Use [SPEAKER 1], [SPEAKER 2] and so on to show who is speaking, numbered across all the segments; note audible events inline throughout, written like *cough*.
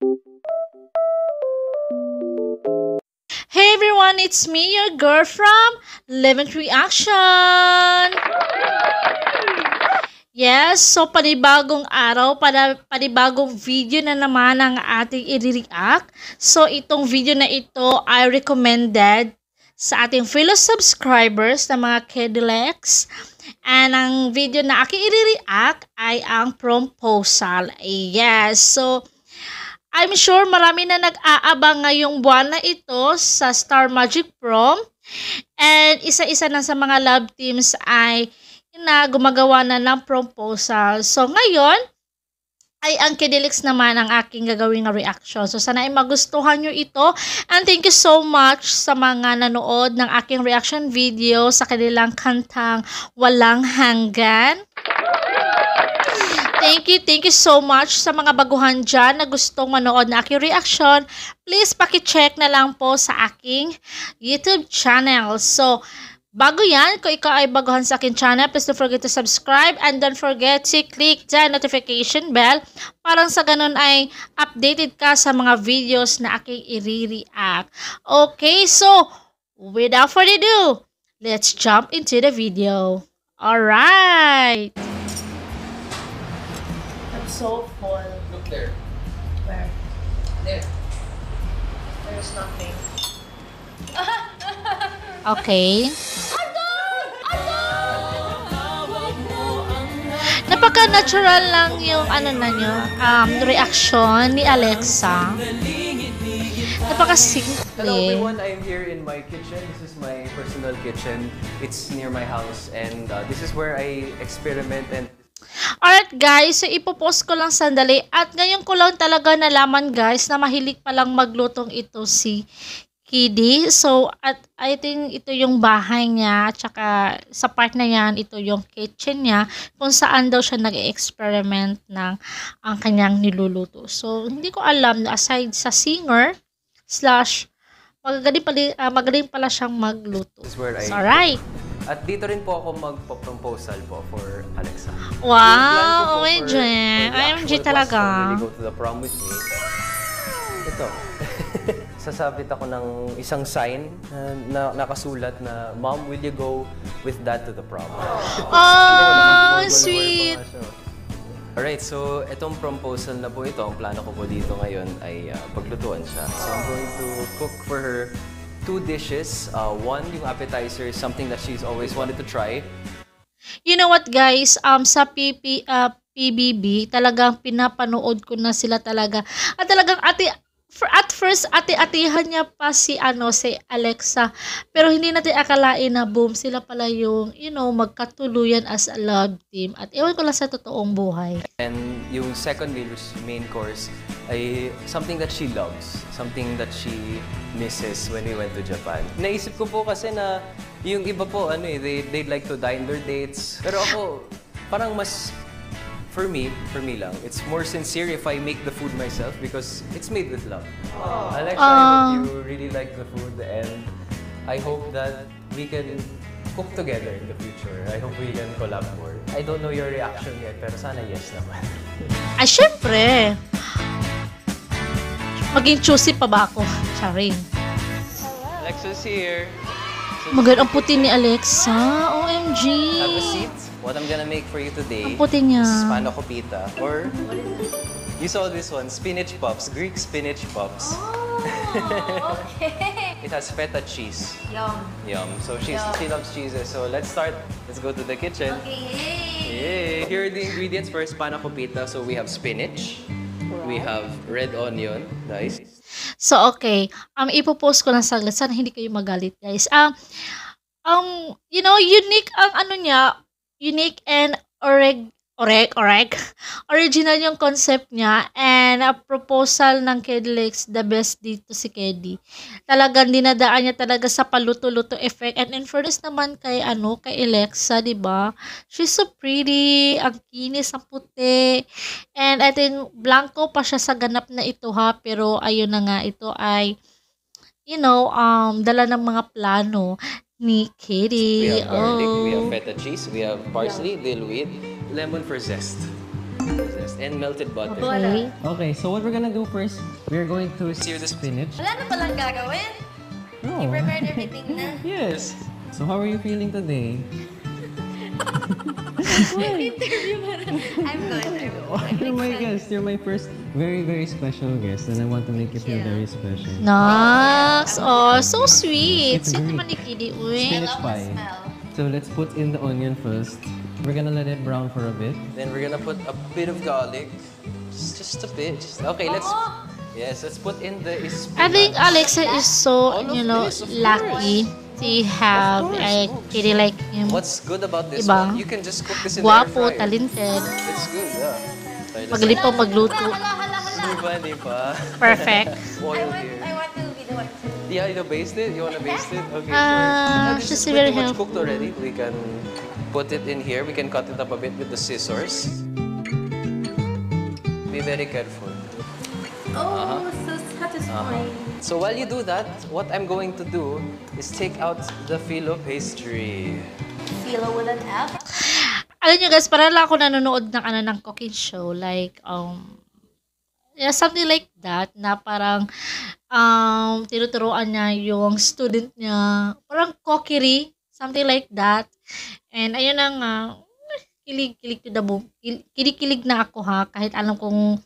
[SPEAKER 1] Hey everyone, it's me, your girl from Lemon Reaction! Yes, so panibagong araw, para panibagong video na naman ang ating i-react. So itong video na ito ay recommended sa ating fellow subscribers na mga Kedilex. And ang video na aking i-react ay ang proposal. Yes, so I'm sure marami na nag-aabang ngayong buwan na ito sa Star Magic Prom. And isa-isa na sa mga love teams ay na gumagawa na ng proposal. So ngayon, ay ang Kidilix naman ang aking gagawing reaction. So sana ay magustuhan nyo ito. And thank you so much sa mga nanood ng aking reaction video sa kanilang kantang Walang Hanggan. Thank you, thank you so much sa mga baguhan dyan na gustong manood na aking reaction. Please paki-check na lang po sa aking YouTube channel. So, bago yan, kung ikaw ay baguhan sa aking channel, please don't forget to subscribe and don't forget to click the notification bell para sa ganun ay updated ka sa mga videos na aking i-react. Okay, so, without further ado, let's jump into the video. Alright! So full.
[SPEAKER 2] Look there.
[SPEAKER 1] Where?
[SPEAKER 2] There.
[SPEAKER 1] There's nothing. *laughs* okay. Napaka-natural lang yung ano na nyo, um, reaction ni Alexa.
[SPEAKER 2] Hello
[SPEAKER 1] Napaka-simple.
[SPEAKER 2] everyone, I'm here in my kitchen. This is my personal kitchen. It's near my house and uh, this is where I experiment and
[SPEAKER 1] Alright guys, so ipopost ko lang sandali. At ngayon ko lang talaga nalaman guys na mahilig palang maglutong ito si Kiddy. So, at I think ito yung bahay niya. Tsaka sa part na yan, ito yung kitchen niya. Kung saan daw siya nag-experiment ng ang kanyang niluluto. So, hindi ko alam na aside sa singer, slash, magaling pala, uh, magaling pala siyang magluto. So, alright.
[SPEAKER 2] At dito rin po ako magpo-proposal po for Alexa.
[SPEAKER 1] Wow, OMG. OMG talaga.
[SPEAKER 2] you go to the prom with me? Ito. *laughs* Sasabit ako ng isang sign na, na nakasulat na, Mom, will you go with dad to the prom? *laughs*
[SPEAKER 1] Oh, sweet.
[SPEAKER 2] Alright, so itong proposal na po ito, ang plano ko po dito ngayon ay uh, paglutuan siya. So I'm going to cook for her two dishes. Uh, one, yung appetizer something that she's always wanted to try.
[SPEAKER 1] You know what guys, um sa PP uh, PBB, talagang pinapanood ko na sila talaga. At talagang ate at first ate-atihan niya pa si ano si Alexa. Pero hindi natin akalain na boom sila pala yung you know magkatuluyan as a love team. At ewan ko lang sa totoong buhay.
[SPEAKER 2] And yung second is main course, ay something that she loves. Something that she misses when we went to Japan. Naisip ko po kasi na yung iba po, ano eh, they, they'd like to dine their dates. Pero ako, parang mas for me, for me lang, it's more sincere if I make the food myself because it's made with love. Alexa, I hope you really like the food and I hope that we can cook together in the future. I hope we can collab more. I don't know your reaction yet, pero sana yes naman.
[SPEAKER 1] Ay syempre. Maging choosy pa ba ako? Charing.
[SPEAKER 2] Alexa's here.
[SPEAKER 1] Maganda ang puti ni Alexa. OMG.
[SPEAKER 2] Have a seat. What I'm gonna make for you today
[SPEAKER 1] Ang puti niya.
[SPEAKER 2] is panakopita or you saw this one, spinach puffs, Greek spinach puffs.
[SPEAKER 3] Oh, *laughs* okay.
[SPEAKER 2] It has feta cheese.
[SPEAKER 3] Yum.
[SPEAKER 2] Yum. So she's,
[SPEAKER 3] Yum.
[SPEAKER 2] she loves cheeses. So let's start. Let's go to the kitchen.
[SPEAKER 3] Okay, yay!
[SPEAKER 2] Here are the ingredients for panakopita. So we have spinach. We have red onion. Nice.
[SPEAKER 1] So, okay. Um, ipopost ko lang saglit. Sana hindi kayo magalit, guys. Um, um, you know, unique ang ano niya, unique and oreg, oreg, oreg, original yung concept niya and a proposal ng Kedlex, the best dito si Kedi. Talagang dinadaan niya talaga sa paluto-luto effect and in fairness naman kay ano, kay Alexa, di ba? She's so pretty, ang kinis, ang puti. And I think blanco pa siya sa ganap na ito ha, pero ayun na nga, ito ay you know, um, dala ng mga plano ni
[SPEAKER 2] We
[SPEAKER 1] Kitty.
[SPEAKER 2] have garlic, we have
[SPEAKER 1] Oh.
[SPEAKER 2] feta cheese, we have parsley, dill weed, lemon for zest. And melted butter.
[SPEAKER 1] Okay.
[SPEAKER 4] Okay, so what we're gonna do first, we're going to sear the spinach.
[SPEAKER 3] Wala na palang gagawin.
[SPEAKER 4] No.
[SPEAKER 3] You prepared everything na. *laughs*
[SPEAKER 4] Yes. So how are you feeling today?
[SPEAKER 3] Interview mo na. I'm good. I'm good.
[SPEAKER 4] You're my guest. You're my first very, very special guest and I want to make you feel very special.
[SPEAKER 1] Nox! Oh, so sweet.
[SPEAKER 4] It's
[SPEAKER 1] Sweet
[SPEAKER 4] great.
[SPEAKER 1] naman ni Kidi. Uy.
[SPEAKER 4] Spinach pie.
[SPEAKER 3] smell.
[SPEAKER 4] So let's put in the onion first. We're gonna let it brown for a bit.
[SPEAKER 2] Then we're gonna put a bit of garlic. Just, just a bit. Just, okay, let's...
[SPEAKER 3] Oo.
[SPEAKER 2] Yes, let's put in the
[SPEAKER 1] I think. Alexa is so,
[SPEAKER 2] All of
[SPEAKER 1] you know,
[SPEAKER 2] this, of
[SPEAKER 1] lucky to have
[SPEAKER 2] course.
[SPEAKER 1] Kidi like him.
[SPEAKER 2] What's good about this
[SPEAKER 1] Diba?
[SPEAKER 2] one? You can just cook this in the
[SPEAKER 1] Guwapo,
[SPEAKER 2] air fryer.
[SPEAKER 1] talented.
[SPEAKER 2] It's good, yeah.
[SPEAKER 1] Maglipaw, magluto.
[SPEAKER 3] Hala, hala, hala.
[SPEAKER 2] Di ba, di ba?
[SPEAKER 1] Perfect. *laughs*
[SPEAKER 3] I
[SPEAKER 2] Oil
[SPEAKER 3] want,
[SPEAKER 2] here.
[SPEAKER 3] I want to be the one to...
[SPEAKER 2] Yeah, you baste it? You wanna baste it? Okay,
[SPEAKER 1] Ah,
[SPEAKER 2] sure.
[SPEAKER 1] She's
[SPEAKER 2] is
[SPEAKER 1] very
[SPEAKER 2] pretty much
[SPEAKER 1] helpful.
[SPEAKER 2] cooked already. We can put it in here. We can cut it up a bit with the scissors. Be very careful.
[SPEAKER 3] Oh, so satisfying.
[SPEAKER 2] So while you do that, what I'm going to do is take out the filo pastry.
[SPEAKER 3] Philo with an F.
[SPEAKER 1] Alam nyo guys, para lang ako nanonood ng ano ng cooking show. Like, um, yeah, something like that. Na parang, um, tinuturuan niya yung student niya. Parang cookery. Something like that. And ayun na nga, kilig-kilig to the boom. Kil- Kilig-kilig na ako ha. Kahit alam kong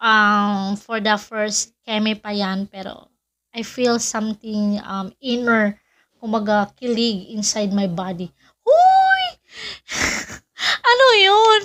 [SPEAKER 1] um, for the first keme pa yan. Pero I feel something um, inner, kumaga kilig inside my body. Huy! *laughs* ano yun?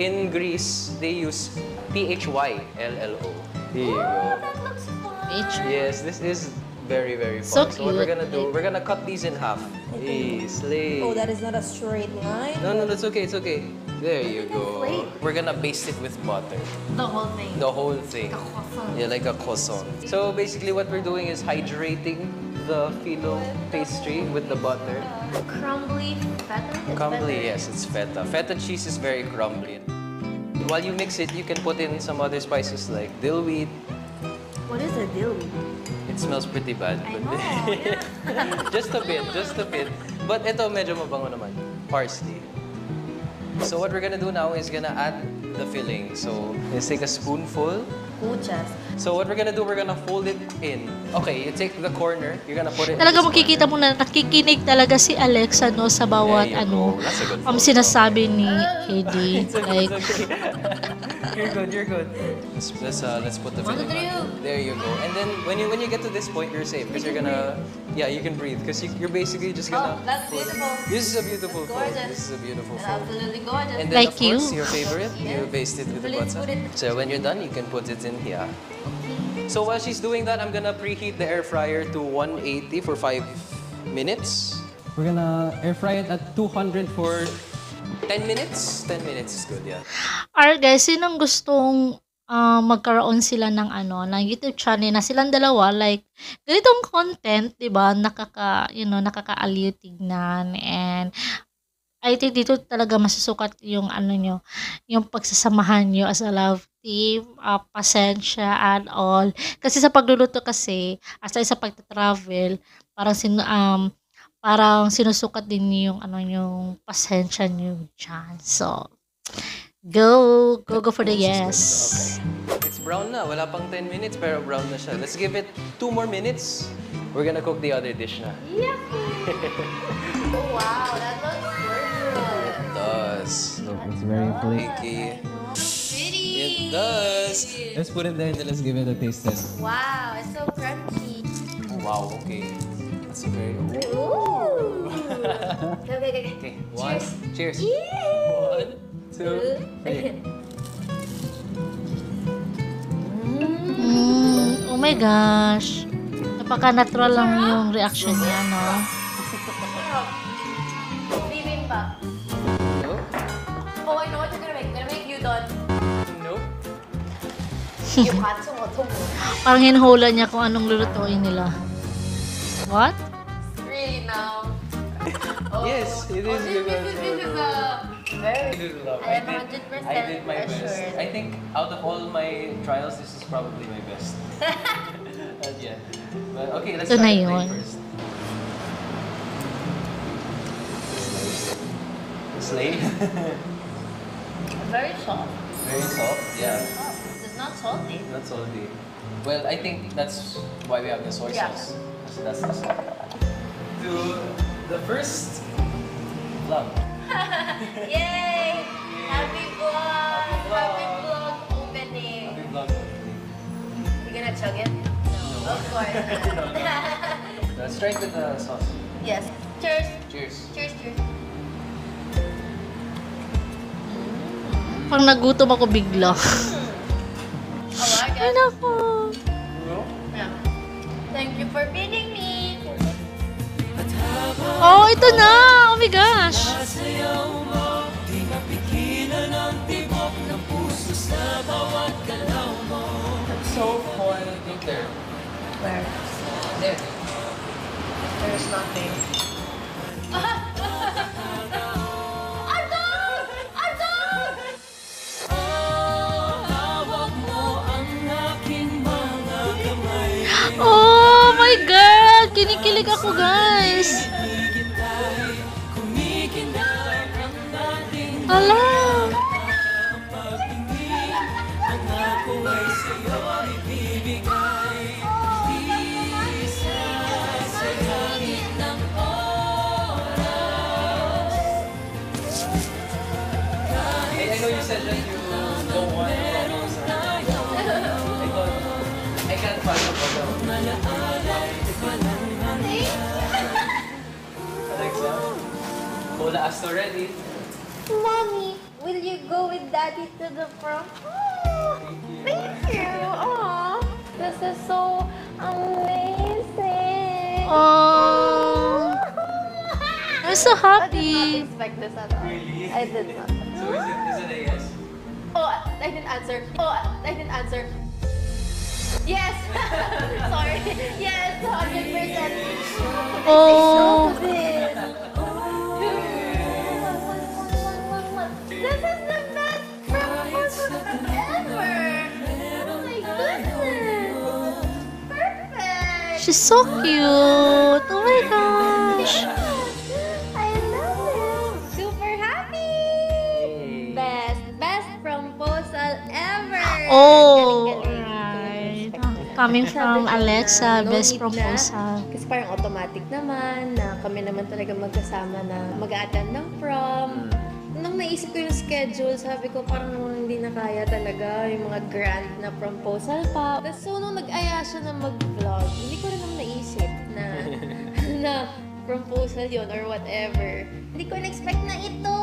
[SPEAKER 2] In Greece, they use P-H-Y-L-L-O. Here you go.
[SPEAKER 3] That looks fun.
[SPEAKER 1] H.
[SPEAKER 2] Yes, this is very, very
[SPEAKER 1] So
[SPEAKER 2] fun. So, what we're
[SPEAKER 1] cute.
[SPEAKER 2] gonna do, we're gonna cut these in half. Hey, slay.
[SPEAKER 5] Oh, that is not a straight line.
[SPEAKER 2] No, no, that's okay, it's okay. There you go.
[SPEAKER 3] Wait.
[SPEAKER 2] We're gonna baste it with butter.
[SPEAKER 3] The whole thing.
[SPEAKER 2] The whole thing.
[SPEAKER 3] Like a croissant.
[SPEAKER 2] Yeah, like a croissant. So basically what we're doing is hydrating the filo pastry with the butter.
[SPEAKER 3] Uh, crumbly feta? It's
[SPEAKER 2] Crumbly, yes, it's feta. Feta cheese is very crumbly. While you mix it, you can put in some other spices like dill weed.
[SPEAKER 3] What is a dill?
[SPEAKER 2] It smells pretty bad.
[SPEAKER 3] I
[SPEAKER 2] but-
[SPEAKER 3] know, yeah. *laughs*
[SPEAKER 2] just a bit, just a bit. But ito medyo mabango naman. Parsley. So what we're gonna do now is gonna add the filling. So let's take a spoonful.
[SPEAKER 3] Kuchas.
[SPEAKER 2] So what we're gonna do, we're gonna fold it in. Okay, you take the corner, you're gonna put it
[SPEAKER 1] Talaga makikita mo na nakikinig talaga si Alexa no sa bawat
[SPEAKER 2] There you
[SPEAKER 1] ano
[SPEAKER 2] go. That's a good
[SPEAKER 1] um
[SPEAKER 2] photo.
[SPEAKER 1] sinasabi ni *laughs* KD.
[SPEAKER 2] It's okay,
[SPEAKER 1] like
[SPEAKER 2] it's *laughs* okay. you're good, you're good. Let's, let's, uh, let's put the
[SPEAKER 3] One, two,
[SPEAKER 2] on. There you go. And then when you when you get to this point, you're safe because you're gonna, yeah, you can breathe because you, you're basically just gonna.
[SPEAKER 3] Oh, that's
[SPEAKER 2] fold it.
[SPEAKER 3] beautiful.
[SPEAKER 2] This is a beautiful fold.
[SPEAKER 3] Gorgeous.
[SPEAKER 2] This is a beautiful
[SPEAKER 3] It's
[SPEAKER 2] fold.
[SPEAKER 3] absolutely gorgeous.
[SPEAKER 2] And then
[SPEAKER 1] Like
[SPEAKER 2] of course,
[SPEAKER 1] you.
[SPEAKER 2] your favorite, you baste it with the
[SPEAKER 3] Please
[SPEAKER 2] butter.
[SPEAKER 3] it-
[SPEAKER 2] So when you're done, you can put it in here. So while she's doing that, I'm gonna preheat the air fryer to 180 for 5 minutes.
[SPEAKER 4] We're gonna air fry it at 200 for
[SPEAKER 2] 10 minutes? 10 minutes is good, yeah.
[SPEAKER 1] Alright guys, sinong gustong ah, magkaroon sila ng ano, ng YouTube channel na silang dalawa like ganitong content, 'di ba? Nakaka, you know, nakakaaliw tignan and I think dito talaga masusukat yung ano nyo, yung pagsasamahan nyo as a love team, ah, pasensya and all. Kasi sa pagluluto kasi, aside sa pagta-travel, parang sin um, parang sinusukat din yung ano yung pasensya niyo dyan. So, go, go, go for the yes.
[SPEAKER 2] Okay. It's brown na. Wala pang 10 minutes, pero brown na siya. Let's give it 2 more minutes. We're gonna cook the other dish na.
[SPEAKER 3] Oh, *laughs* wow. That looks
[SPEAKER 2] does.
[SPEAKER 4] Look, it's very flaky.
[SPEAKER 3] Pretty.
[SPEAKER 2] It does.
[SPEAKER 4] Let's put it there and then let's give it a taste test.
[SPEAKER 3] Wow, it's so crunchy.
[SPEAKER 2] Wow, okay. That's very...
[SPEAKER 3] Ooh. *laughs* okay, okay, okay.
[SPEAKER 2] Okay, one. Cheers.
[SPEAKER 3] Yay.
[SPEAKER 2] One, two, three. *laughs*
[SPEAKER 1] Mm, oh my gosh. Napaka-natural lang yung reaction niya, no? *laughs* Parang hinhula niya kung anong lulutuin nila. What?
[SPEAKER 3] Really now? *laughs* Oh.
[SPEAKER 2] Yes, it
[SPEAKER 3] Oh,
[SPEAKER 2] is
[SPEAKER 3] this,
[SPEAKER 2] good.
[SPEAKER 3] this, is, this is a very.
[SPEAKER 2] I did love.
[SPEAKER 3] I am
[SPEAKER 2] did,
[SPEAKER 3] 100%
[SPEAKER 2] I did my best. I think out of all my trials, this is probably my best. *laughs* Yeah. But okay, let's
[SPEAKER 1] Ito
[SPEAKER 2] try
[SPEAKER 1] na
[SPEAKER 2] the plate
[SPEAKER 1] yun.
[SPEAKER 2] first. Slay.
[SPEAKER 3] Very soft.
[SPEAKER 2] Very soft. Yeah.
[SPEAKER 3] Not salty.
[SPEAKER 2] Not salty. Well, I think that's why we have the soy
[SPEAKER 3] Yeah.
[SPEAKER 2] sauce. Kasi that's the sauce. To the first vlog. *laughs*
[SPEAKER 3] Yay! Happy vlog! Happy vlog opening.
[SPEAKER 2] Happy vlog.
[SPEAKER 3] You gonna chug it? No. Of course. *laughs* *laughs*
[SPEAKER 2] Let's try it with the sauce.
[SPEAKER 3] yes. Cheers.
[SPEAKER 2] Cheers.
[SPEAKER 3] Cheers, cheers.
[SPEAKER 1] Pang nagutom ako bigla.
[SPEAKER 3] Oh,
[SPEAKER 1] Ay, nako.
[SPEAKER 3] yeah. Thank you for feeding me.
[SPEAKER 1] Oh, ito na! Oh my gosh!
[SPEAKER 2] So full. I think there.
[SPEAKER 3] Where?
[SPEAKER 2] There.
[SPEAKER 3] There's nothing.
[SPEAKER 1] Kinikilig ako, guys! Hala!
[SPEAKER 2] Hey, Cola already.
[SPEAKER 3] Mommy, will you go with daddy to the prom? Oh, thank you. Aw, this is so amazing.
[SPEAKER 1] Oh! I'm so happy.
[SPEAKER 3] I did
[SPEAKER 1] happy!
[SPEAKER 3] not expect this at all. I did not.
[SPEAKER 2] So is it, is it a yes?
[SPEAKER 3] Oh, I didn't answer. Oh, I didn't answer. Yes. *laughs* Sorry. Yes, hundred percent.
[SPEAKER 1] Oh! She's so cute! Oh my gosh!
[SPEAKER 3] I love it. Super happy. Best, best proposal ever.
[SPEAKER 1] Oh! Right. Coming from Alexa,
[SPEAKER 3] no
[SPEAKER 1] best
[SPEAKER 3] need na.
[SPEAKER 1] proposal.
[SPEAKER 5] Kasi parang automatic naman na kami naman talaga magkasama na mag-attend ng prom. Nung naisip ko yung schedule, sabi ko parang hindi na kaya talaga yung mga grand na proposal pa. Tapos so nung nag-aya siya na mag-vlog, hindi ko na proposal yon or whatever. Hindi ko na-expect na ito!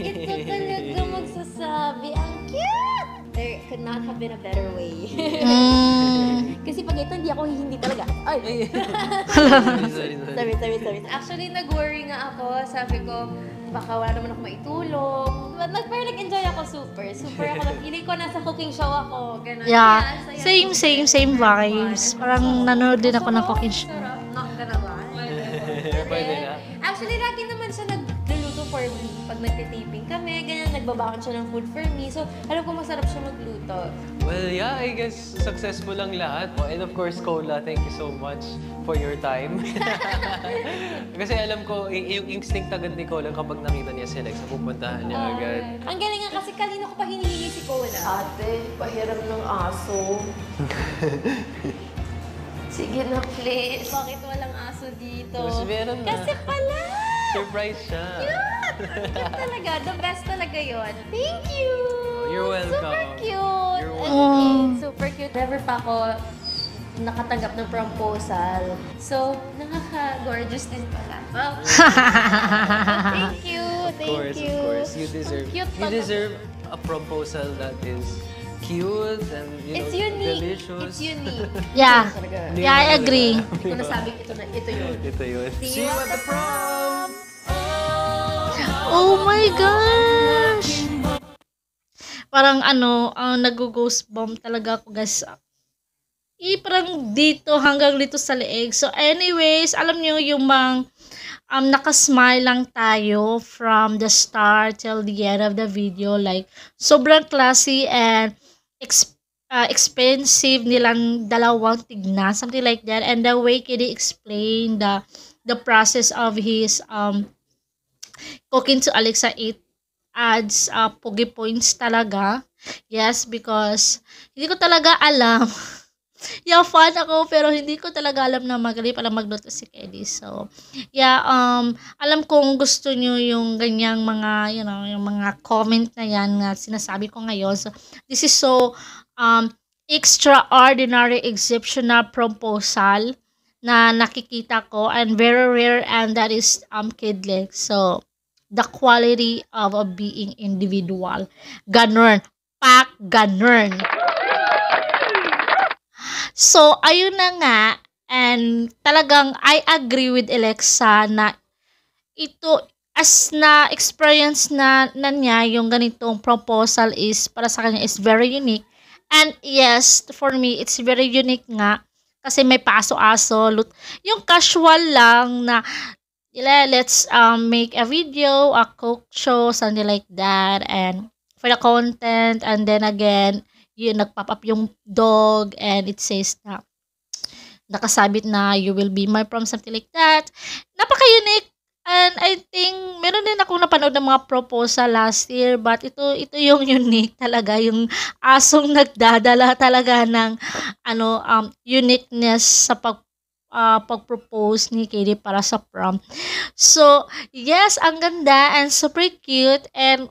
[SPEAKER 5] Ito *laughs* talaga magsasabi. Ang cute! There could not have been a better way.
[SPEAKER 1] Mm. *laughs*
[SPEAKER 5] Kasi pag ito, hindi ako hindi talaga. Ay! *laughs*
[SPEAKER 2] sorry, sorry, sorry.
[SPEAKER 5] Sabi, sabi, sabi. Actually, nag-worry nga ako. Sabi ko, baka wala naman ako maitulong. But, nag, pero nag-enjoy ako super. Super ako. Feeling ko nasa cooking show ako. Ganun.
[SPEAKER 1] Yeah.
[SPEAKER 5] Saya.
[SPEAKER 1] Same, same, same vibes. Parang nanonood din ako ng cooking show.
[SPEAKER 5] Sarap. Pag nagtitaping kami, ganyan, nagbabakon siya ng food for me. So, alam ko masarap siya magluto.
[SPEAKER 2] Well, yeah, I guess successful lang lahat. Oh, And of course, Cola, thank you so much for your time. *laughs* Kasi alam ko, yung instinct agad ni Cola kapag nakita niya si Alexa, pupuntahan niya agad.
[SPEAKER 5] Ang galing nga kasi kanina ko pa hinihingi si Cola.
[SPEAKER 3] Ate, pahiram ng aso. *laughs* Sige na, please.
[SPEAKER 5] Bakit walang aso dito?
[SPEAKER 2] Mas meron na.
[SPEAKER 5] Kasi pala!
[SPEAKER 2] Surprise siya.
[SPEAKER 5] Cute *laughs* talaga. The best talaga yon. Thank you!
[SPEAKER 2] You're welcome.
[SPEAKER 5] Super cute!
[SPEAKER 2] You're
[SPEAKER 5] As
[SPEAKER 1] welcome.
[SPEAKER 5] in, super cute. Never pa ako nakatanggap ng proposal. So, nakaka-gorgeous din pala. Wow. *laughs* Thank you!
[SPEAKER 2] Of
[SPEAKER 5] Thank
[SPEAKER 2] course,
[SPEAKER 5] you!
[SPEAKER 2] of course. You deserve,
[SPEAKER 5] Cute
[SPEAKER 2] you deserve a proposal that is cute and, you
[SPEAKER 5] It's
[SPEAKER 2] know,
[SPEAKER 5] unique.
[SPEAKER 2] delicious.
[SPEAKER 5] It's unique. *laughs*
[SPEAKER 1] Yeah. Yeah, I agree.
[SPEAKER 5] Hindi ko nasabi ito na ito yun.
[SPEAKER 2] Ito yun.
[SPEAKER 5] See you at the prom!
[SPEAKER 1] Oh my gosh! Parang ano, ang nag-ghost bomb talaga ako guys. Eh, parang dito hanggang dito sa leeg. So anyways, alam nyo yung mang um, nakasmile lang tayo from the start till the end of the video. Like, sobrang classy and ex- uh, expensive nilang dalawang tignan. Something like that. And the way Kidi explained the, the process of his um, Cooking to Alexa, it adds uh, pogi points talaga. Yes, because hindi ko talaga alam. *laughs* yeah, fan ako, pero hindi ko talaga alam na magaling pala magluto si Kelly. So, yeah, um, alam kong gusto nyo yung ganyang mga, you know, yung mga comment na yan nga sinasabi ko ngayon. So, this is so, um, extraordinary exceptional proposal na nakikita ko and very rare and that is um kidless. So, the quality of a being individual. Ganun. Pak ganun. So, ayun na nga. And talagang I agree with Alexa na ito as na experience na, na niya yung ganitong proposal is para sa kanya is very unique. And yes, for me, it's very unique nga kasi may paso-aso. Yung casual lang na yeah, let's um, make a video, a cook show, something like that. And for the content, and then again, yun, nagpop up yung dog and it says na nakasabit na you will be my prom, something like that. Napaka-unique. And I think, meron din akong napanood ng mga proposal last year, but ito, ito yung *laughs* unique talaga, yung asong nagdadala talaga ng, ano, um, uniqueness sa pag, ah, pag-propose ni Katie para sa prom. So, yes, ang ganda and super cute and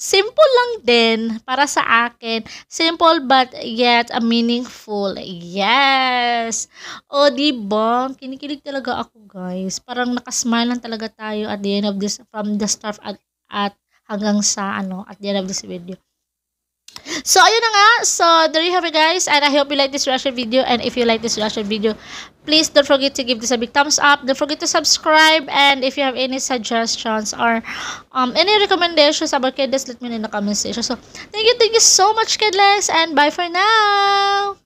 [SPEAKER 1] simple lang din para sa akin. Simple but yet a meaningful. Yes! O, di ba? Kinikilig talaga ako, guys. Parang nakasmile lang talaga tayo at the end of this, from the start at, at hanggang sa, ano, at the end of this video. So, ayun na nga. So, there you have it, guys. And I hope you like this reaction video. And if you like this reaction video, please don't forget to give this a big thumbs up. Don't forget to subscribe. And if you have any suggestions or um, any recommendations about Kidless, let me know in the comment section. So, thank you, thank you so much, Kidless. And bye for now.